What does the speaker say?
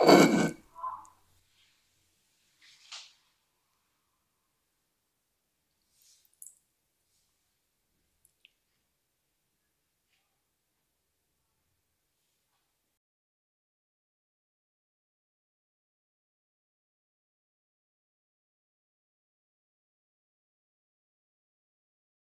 Oh.